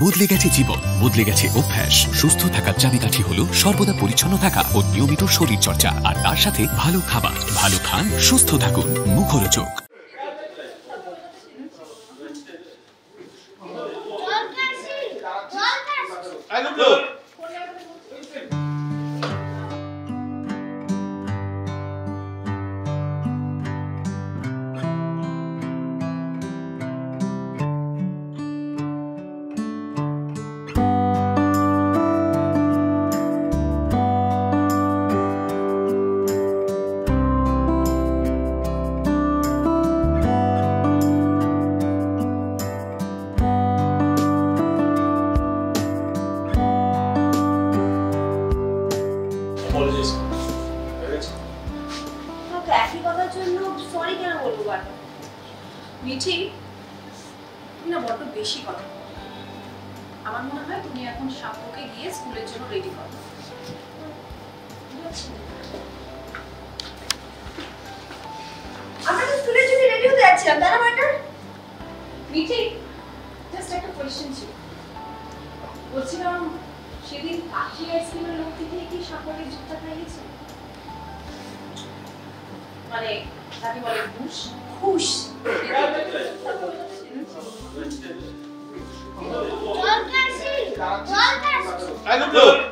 বদলে গেছে জীবন বদলে গেছে অভ্যাস। সুস্থ থাকার চাবিকাঠি হলো সর্বদা পরিচ্ছন্ন থাকা ও নিয়মিত শরীর চর্চা আর তার সাথে ভালো খাবার। ভালো খান সুস্থ থাকুন। মুখরোচক. হয়ে গেছে? তো একই কথার জন্য সরি কেন বলব বারবার মিঠি, তুমি না বড্ড বেশি কথা আমার মনে হয় তুমি এখন সাপকে গিয়ে স্কুলের জন্য রেডি করো। আমরা তো স্কুলের জন্য রেডি হতে যাচ্ছিলাম মিঠি জাস্ট একটা কোয়েশ্চেন ছিল। বলছিলাম, সেদিন কাঠি আইসক্রিমের লোক acreditar nisso? Olha sabe o olho Bush? Bush! Volta assim! Volta assim!